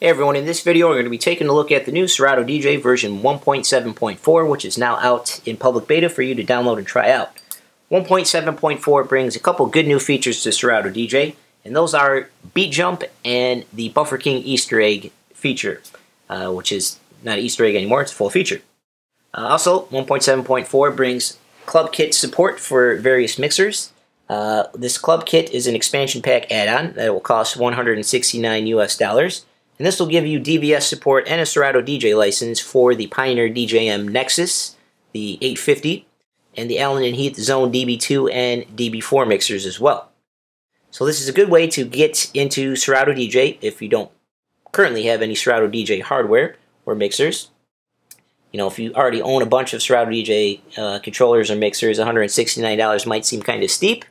Hey everyone, in this video we're going to be taking a look at the new Serato DJ version 1.7.4 which is now out in public beta for you to download and try out. 1.7.4 brings a couple good new features to Serato DJ and those are Beat Jump and the Buffer King Easter Egg feature uh, which is not Easter egg anymore, it's a full feature. Uh, also, 1.7.4 brings club kit support for various mixers. Uh, this club kit is an expansion pack add-on that will cost 169 US dollars. And this will give you DVS support and a Serato DJ license for the Pioneer DJM Nexus, the 850, and the Allen and Heath Xone DB2 and DB4 mixers as well. So this is a good way to get into Serato DJ if you don't currently have any Serato DJ hardware or mixers. You know, if you already own a bunch of Serato DJ uh, controllers or mixers, $169 might seem kind of steep.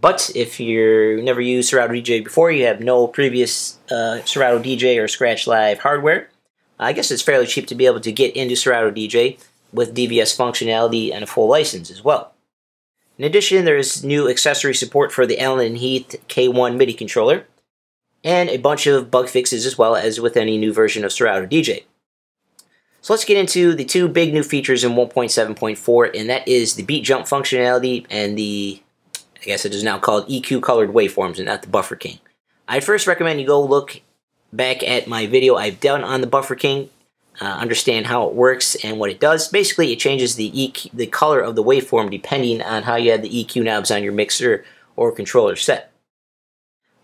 But if you've never used Serato DJ before, you have no previous uh, Serato DJ or Scratch Live hardware, I guess it's fairly cheap to be able to get into Serato DJ with DVS functionality and a full license as well. In addition, there is new accessory support for the Allen & Heath K1 MIDI controller, and a bunch of bug fixes as well as with any new version of Serato DJ. So let's get into the two big new features in 1.7.4, and that is the beat jump functionality and the I guess it is now called EQ colored waveforms and not the Buffer King. I first recommend you go look back at my video I've done on the Buffer King, uh, understand how it works and what it does. Basically, it changes the EQ, the color of the waveform depending on how you have the EQ knobs on your mixer or controller set.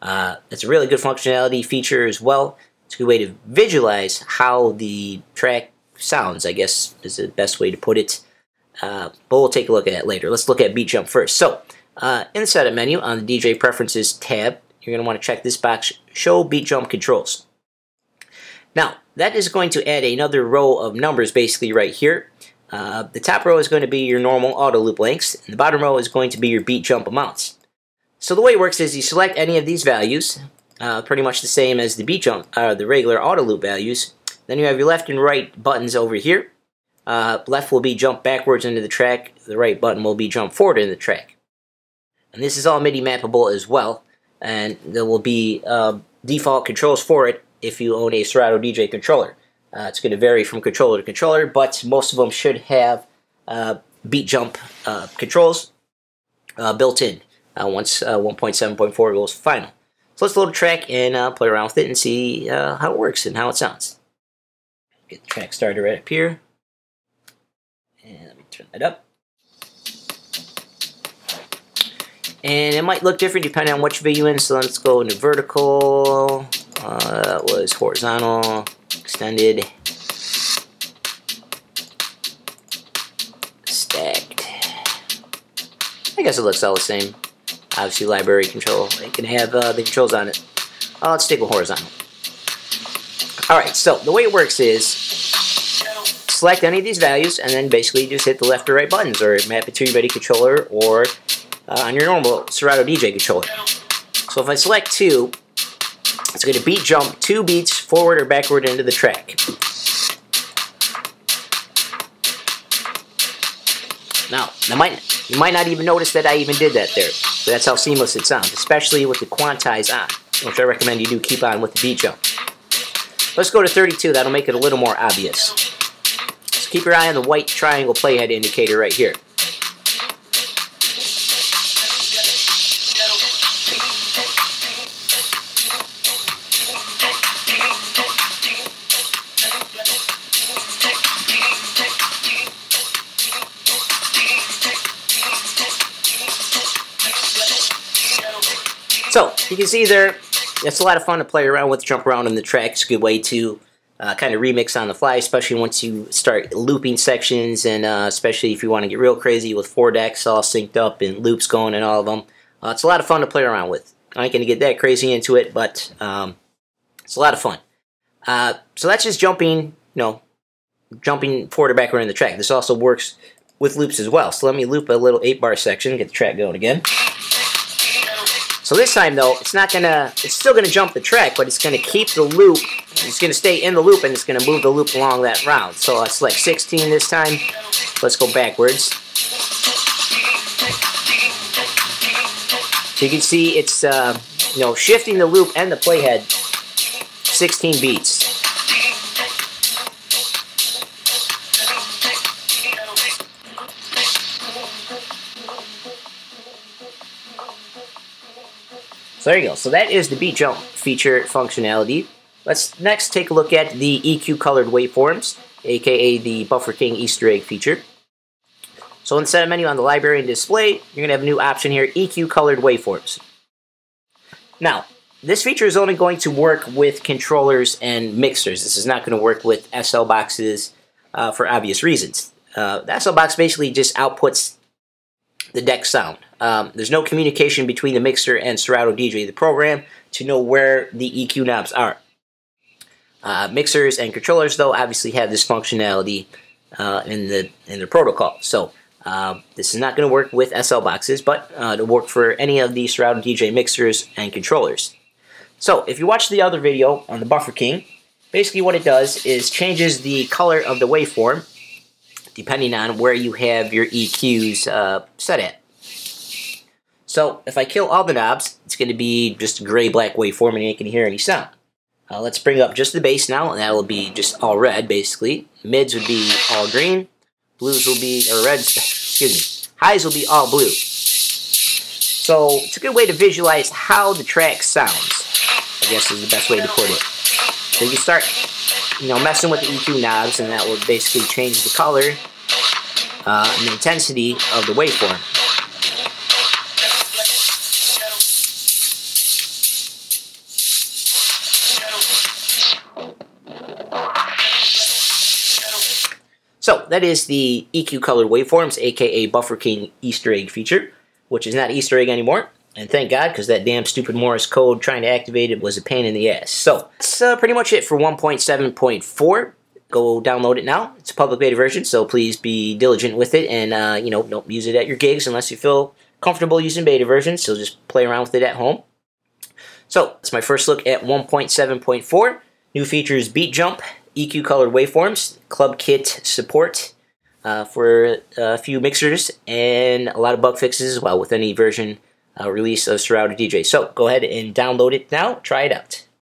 Uh, it's a really good functionality feature as well. It's a good way to visualize how the track sounds, I guess is the best way to put it. Uh, but we'll take a look at that later. Let's look at Beat Jump first. So, uh, in the setup menu on the DJ Preferences tab, you're going to want to check this box, Show Beat Jump Controls. Now, that is going to add another row of numbers basically right here. Uh, the top row is going to be your normal auto loop lengths, and the bottom row is going to be your beat jump amounts. So the way it works is you select any of these values, uh, pretty much the same as the beat jump, uh, the regular auto loop values. Then you have your left and right buttons over here. Uh, left will be jump backwards into the track, the right button will be jump forward into the track. And this is all MIDI mappable as well. And there will be uh, default controls for it if you own a Serato DJ controller. Uh, it's going to vary from controller to controller, but most of them should have uh, beat jump uh, controls uh, built in uh, once 1.7.4 goes final. So let's load a track and play around with it and see how it works and how it sounds. Get the track started right up here. And let me turn that up. And it might look different depending on which video in. So let's go into vertical. Uh, that was horizontal, extended, stacked. I guess it looks all the same. Obviously, library control. It can have uh, the controls on it. Uh, let's stick with horizontal. Alright, so the way it works is select any of these values and then basically just hit the left or right buttons or map it to your MIDI controller or uh, on your normal Serato DJ controller. So if I select 2, it's going to beat jump 2 beats forward or backward into the track. Now, might, you might not even notice that I even did that there. But that's how seamless it sounds, especially with the quantize on, which I recommend you do keep on with the beat jump. Let's go to 32, that'll make it a little more obvious. So keep your eye on the white triangle playhead indicator right here. You can see there, it's a lot of fun to play around with, jump around in the track. It's a good way to uh, kind of remix on the fly, especially once you start looping sections, and uh, especially if you want to get real crazy with four decks all synced up and loops going and all of them. Uh, it's a lot of fun to play around with. I ain't going to get that crazy into it, but um, it's a lot of fun. Uh, so that's just jumping, you know, jumping forward or backward in the track. This also works with loops as well. So let me loop a little 8-bar section, get the track going again. So this time though, it's not gonna, it's still gonna jump the track, but it's gonna keep the loop, it's gonna stay in the loop and it's gonna move the loop along that round. So I select 16 this time. Let's go backwards. So you can see it's, uh, you know, shifting the loop and the playhead 16 beats. So there you go. So that is the beat jump feature functionality. Let's next take a look at the EQ colored waveforms, aka the Buffer King Easter egg feature. So instead of menu on the library and display, you're going to have a new option here, EQ colored waveforms. Now, this feature is only going to work with controllers and mixers. This is not going to work with SL boxes uh, for obvious reasons. Uh, the SL box basically just outputs the deck sound. Um, there's no communication between the mixer and Serato DJ, the program, to know where the EQ knobs are. Uh, mixers and controllers, though, obviously have this functionality uh, in the in the protocol. So uh, this is not going to work with SL boxes, but uh, it'll work for any of the Serato DJ mixers and controllers. So if you watch the other video on the Buffer King, basically what it does is changes the color of the waveform depending on where you have your EQs uh, set at. So if I kill all the knobs, it's going to be just a gray-black waveform and you ain't going to hear any sound. Uh, let's bring up just the bass now, and that'll be just all red, basically. Mids would be all green. Blues will be, or reds, excuse me. Highs will be all blue. So it's a good way to visualize how the track sounds. I guess is the best way to put it. So you start, you know, messing with the EQ knobs, and that will basically change the color uh, and the intensity of the waveform. So that is the EQ colored waveforms, aka Buffer King Easter egg feature, which is not Easter egg anymore. And thank God, because that damn stupid Morse code trying to activate it was a pain in the ass. So, that's uh, pretty much it for 1.7.4. Go download it now. It's a public beta version, so please be diligent with it and, uh, you know, don't use it at your gigs unless you feel comfortable using beta versions, so just play around with it at home. So, that's my first look at 1.7.4. New features Beat Jump, EQ colored waveforms, Club Kit support uh, for a few mixers, and a lot of bug fixes as well with any version uh, release of Serato DJ. So go ahead and download it now. Try it out.